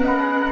Bye.